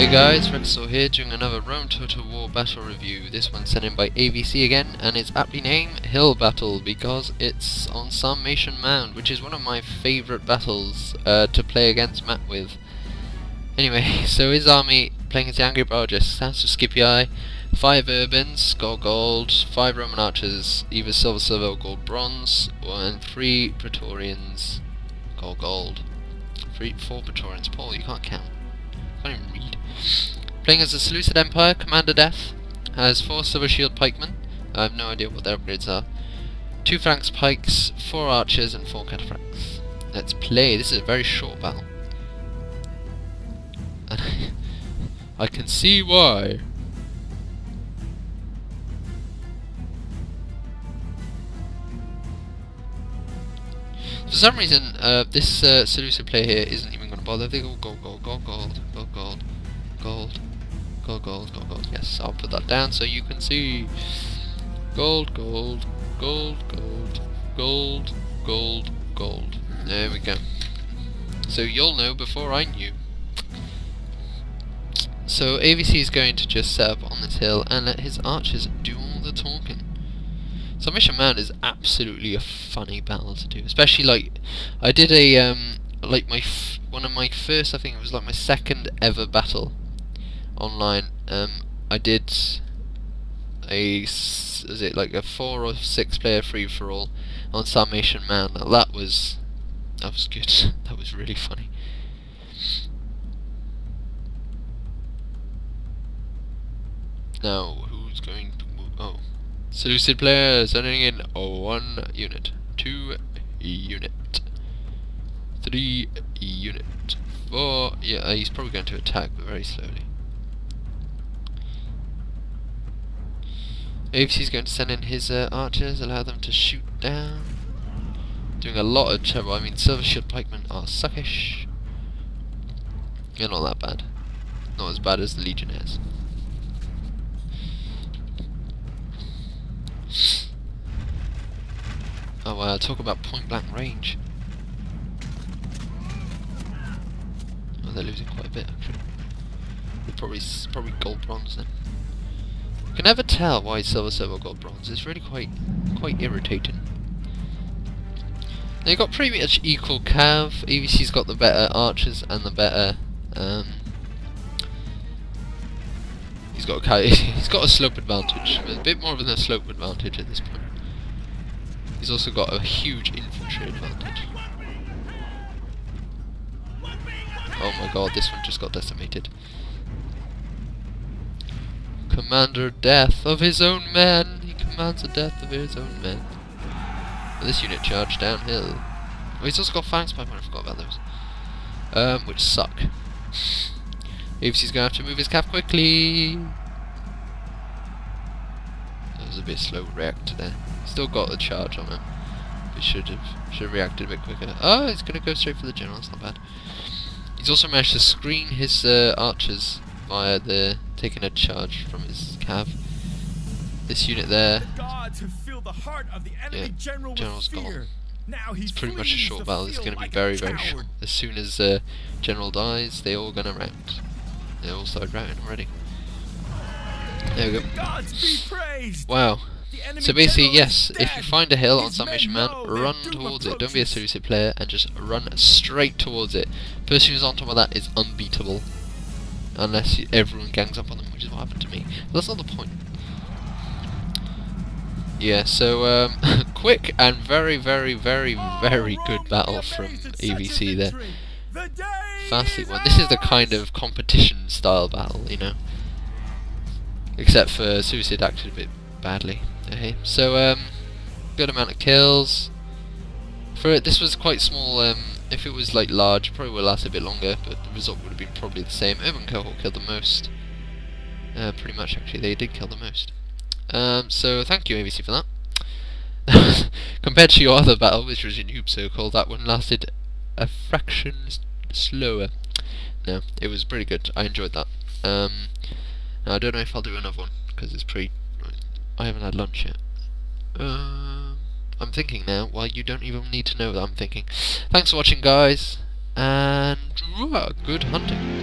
Hey guys, Rexor here doing another Rome Total War battle review. This one sent in by AVC again, and it's aptly named Hill Battle because it's on Sarmatian Mound, which is one of my favourite battles uh, to play against Matt with. Anyway, so his army playing as the Angry Barges, House of Scipii, 5 Urbans, gold gold, 5 Roman archers, either silver silver or gold bronze, and 3 Praetorians, gold gold. Three, 4 Praetorians, Paul, you can't count. Playing as the Seleucid Empire, Commander Death has four Silver Shield Pikemen. I have no idea what their upgrades are. Two Phalanx Pikes, four Archers, and four Cataphracts. Let's play. This is a very short battle. And I can see why. For some reason, uh, this uh, Seleucid player here isn't even going to bother. They go gold, gold, gold, gold, gold, gold, gold, gold, gold, gold, gold. Yes, I'll put that down so you can see. Gold, gold, gold, gold, gold, gold, gold. There we go. So you'll know before I knew. So AVC is going to just set up on this hill and let his archers do all the talking. Sarmatian Mound is absolutely a funny battle to do, especially like I did a um like my one of my first I think it was like my second ever battle online. Um, I did a is it like a four or six player free for all on Sarmatian Mound. That was that was good. that was really funny. Now who's going to move? Oh. Seleucid player sending in one unit, two unit, three unit, four. Yeah, he's probably going to attack, but very slowly. AVC's going to send in his uh, archers, allow them to shoot down. Doing a lot of trouble. I mean, Silver Shield Pikemen are suckish. They're not that bad. Not as bad as the Legionnaires. Oh wow, talk about point blank range. Oh, they're losing quite a bit actually. Probably probably gold bronze then. You can never tell why silver, silver, got bronze. It's really quite quite irritating. They've got pretty much equal cav. AVC's got the better archers and the better. Um, he's got a he's got a slope advantage, a bit more of a slope advantage at this point. He's also got a huge infantry advantage. Oh my god, this one just got decimated. Commander death of his own men! He commands the death of his own men. This unit charged downhill. Oh, he's also got Phalanx Pikemen, I forgot about those. Um, which suck. AVC's gonna have to move his cav quickly. That was a bit slow react there. Still got the charge on him. He should have should have reacted a bit quicker. Oh, he's gonna go straight for the general. That's not bad. He's also managed to screen his uh, archers via the taking a charge from his cav. This unit there. The yeah, general general's gone. It's pretty much a short battle. It's going to be very, very short. As soon as uh, general dies, they're all going to rout. They all started routing already. There we go. Wow. So basically, yes, if you find a hill on Sarmatian Mound, run towards it. Don't be a Seleucid player and just run straight towards it. Person who's on top of that is unbeatable. Unless you, everyone gangs up on them, which is what happened to me. But that's not the point. Yeah, so um, quick and very, very, very, very good battle from AVC there. Fastly one. This is the kind of competition style battle, you know. Except for Seleucid acted a bit badly. Okay, so um, good amount of kills. For it, this was quite small. Um, if it was like large, probably would last a bit longer, but the result would have been probably the same. Urban Cohort killed the most. Uh, pretty much, actually, they did kill the most. Um, so thank you, AVC, for that. Compared to your other battle, which was your noob circle, that one lasted a fraction slower. No, it was pretty good. I enjoyed that. Um, I don't know if I'll do another one because it's pretty I haven't had lunch yet. Uh, I'm thinking now. Well, you don't even need to know that I'm thinking. Thanks for watching, guys, and good hunting.